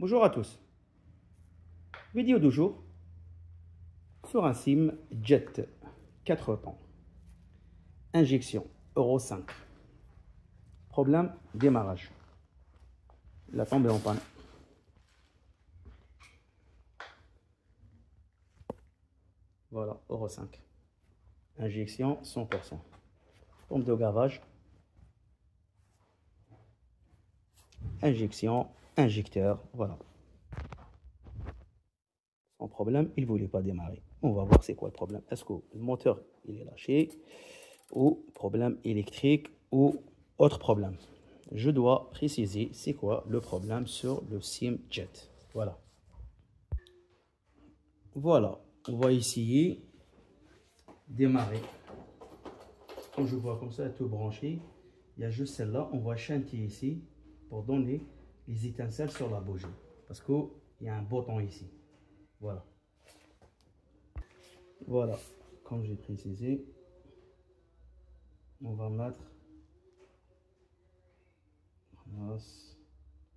Bonjour à tous. Vidéo du jour sur un sim Jet 4 temps. Injection Euro 5. Problème démarrage. La tombe est en panne. Voilà, Euro 5. Injection 100%. Pompe de gavage. Injection, injecteur, voilà. Sans problème, il ne voulait pas démarrer. On va voir c'est quoi le problème. Est-ce que le moteur il est lâché ou problème électrique ou autre problème? Je dois préciser c'est quoi le problème sur le SimJet. Voilà. Voilà, on va essayer démarrer. Quand je vois comme ça, tout branché, il y a juste celle-là. On va chanter ici pour donner les étincelles sur la bougie. Parce qu'il y a un bouton ici. Voilà. Voilà, comme j'ai précisé, on va mettre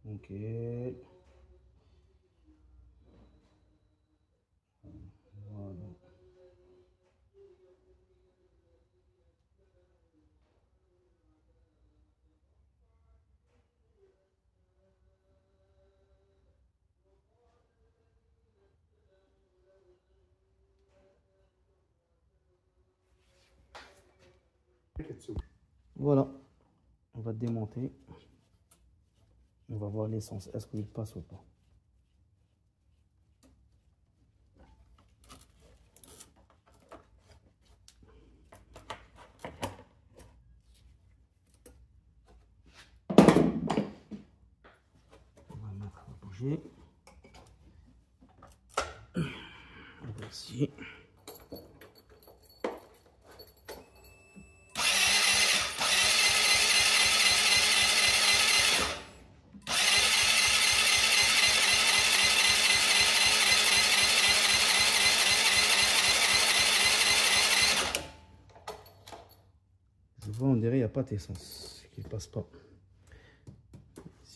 ok voilà Voilà, on va démonter. On va voir l'essence. Est-ce qu'il passe ou pas? On va mettre. On va ici. On dirait il n'y a pas d'essence qui ne passe pas.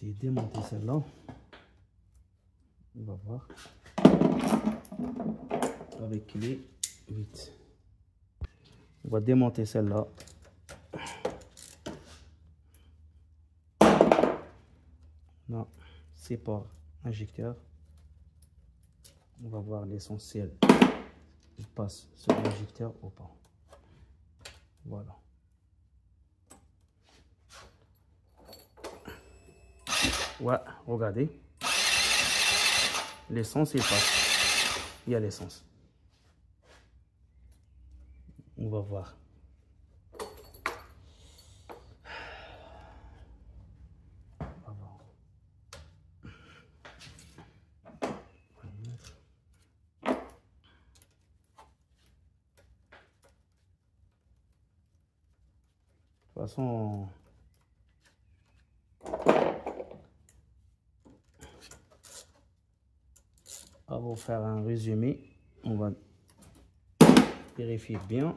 De démonter celle-là. On va voir. Avec clé, vite. On va démonter celle-là. Non, c'est pas injecteur. On va voir l'essentiel. Il passe sur l'injecteur ou pas. Voilà. Ouais, regardez. L'essence, il passe. Il y a l'essence. On va voir. De toute façon, on va faire un résumé. On va vérifier bien.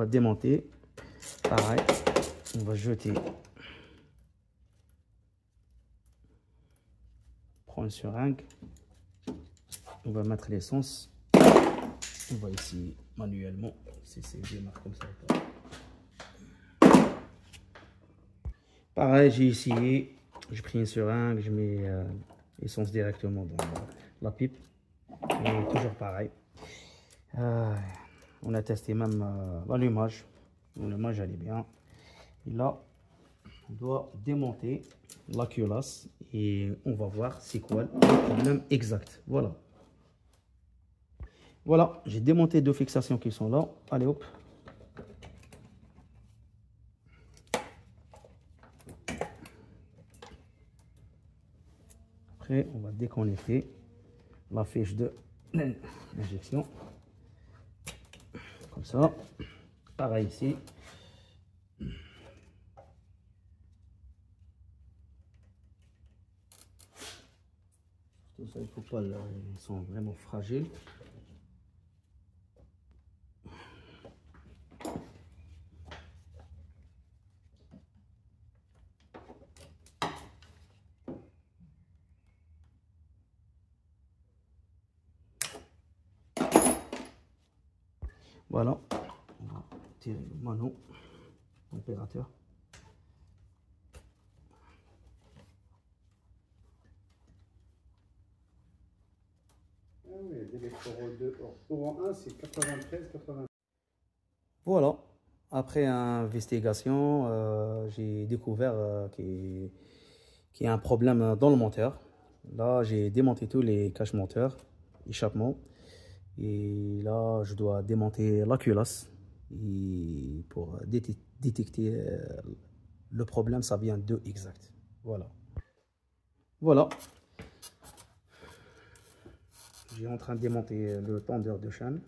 Va démonter. Pareil, on va jeter. Prends une seringue. On va mettre l'essence. On va essayer manuellement c'est comme ça. Pareil, j'ai essayé. J'ai pris une seringue, je mets euh, l'essence directement dans la pipe. Toujours pareil. Euh, on a testé même euh, l'allumage. L'allumage allait bien. Et là, on doit démonter la culasse et on va voir c'est quoi le problème exact. Voilà. Voilà, j'ai démonté deux fixations qui sont là. Allez hop. Après, on va déconnecter la fiche de l'injection. Comme ça. Pareil ici. Tout ça, il faut pas, ils sont vraiment fragiles. Voilà, on va tirer le mono température. Ah oui, l'électro 1, c'est 93, 80. Voilà, après investigation, euh, j'ai découvert euh, qu'il y a un problème dans le moteur. Là, j'ai démonté tous les caches moteurs, échappement. Et là, je dois démonter la culasse. Et pour détecter euh, le problème, ça vient de exact. Voilà. Voilà. J'ai en train de démonter le tendeur de chaîne.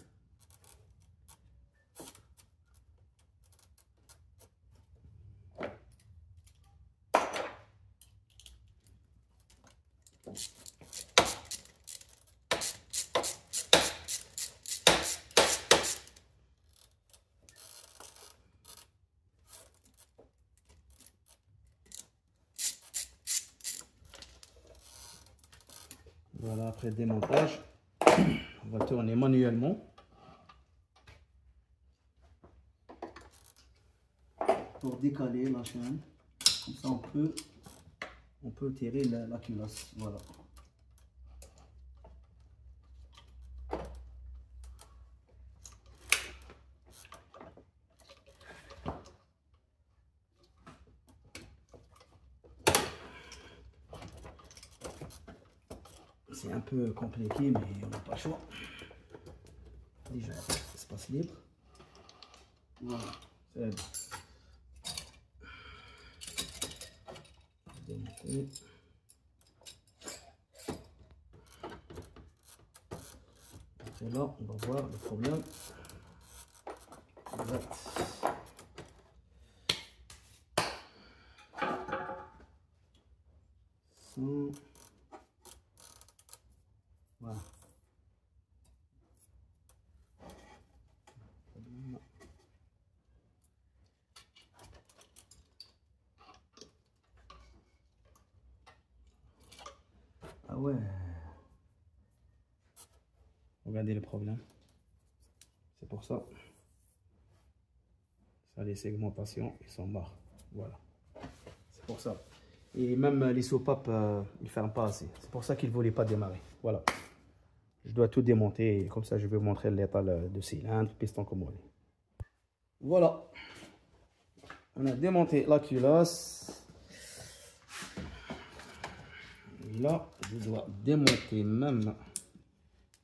Voilà, après démontage, on va tourner manuellement. Pour décaler la chaîne. Comme ça, on peut, on peut tirer la culasse. Voilà. C'est un peu compliqué, mais on n'a pas le choix. Déjà, espace libre. Voilà, c'est bon. Là, on va voir le problème. Exact. Cent. Voilà. Ah Regardez le problème. C'est pour ça. Ça, les segmentations, ils sont morts. Voilà. C'est pour ça. Et même les soupapes, euh, ils ferment pas assez. C'est pour ça qu'ils ne voulaient pas démarrer. Voilà. Je dois tout démonter. Comme ça, je vais vous montrer l'état de cylindre, piston comme on est. Voilà. On a démonté la culasse. Et là, je dois démonter même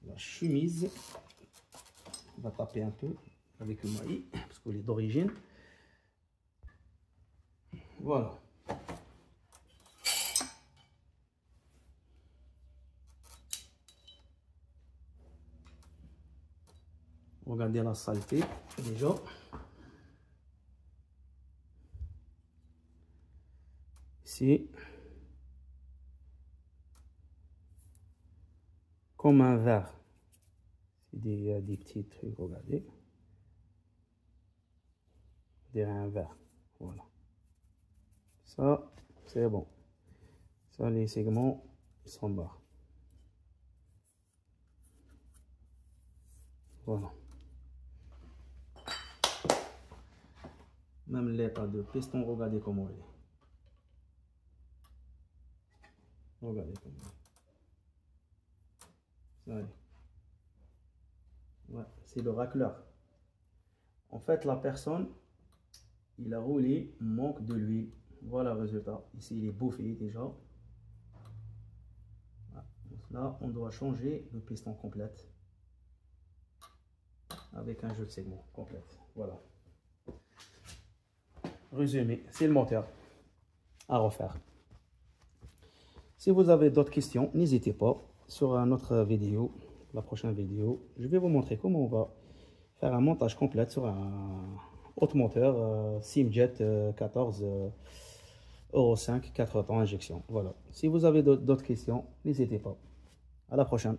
la chemise. On va taper un peu avec le maillis, parce qu'elle est d'origine. Voilà. Regardez la saleté déjà. Ici. Comme un verre. C'est des, des petits trucs, regardez. Derrière un verre. Voilà. Ça, c'est bon. Ça, les segments, sont bas. Voilà. Même l'état de piston, regardez comment il est. Regardez comment il est. Ouais, c'est le racleur. En fait, la personne, il a roulé, manque de l'huile. Voilà le résultat. Ici, il est bouffé déjà. là, on doit changer le piston complète avec un jeu de segment complète. Voilà. Résumé, c'est le moteur à refaire. Si vous avez d'autres questions, n'hésitez pas sur notre vidéo, la prochaine vidéo. Je vais vous montrer comment on va faire un montage complet sur un autre moteur euh, Simjet 14 Euro 5 4 temps injection. Voilà. Si vous avez d'autres questions, n'hésitez pas. À la prochaine.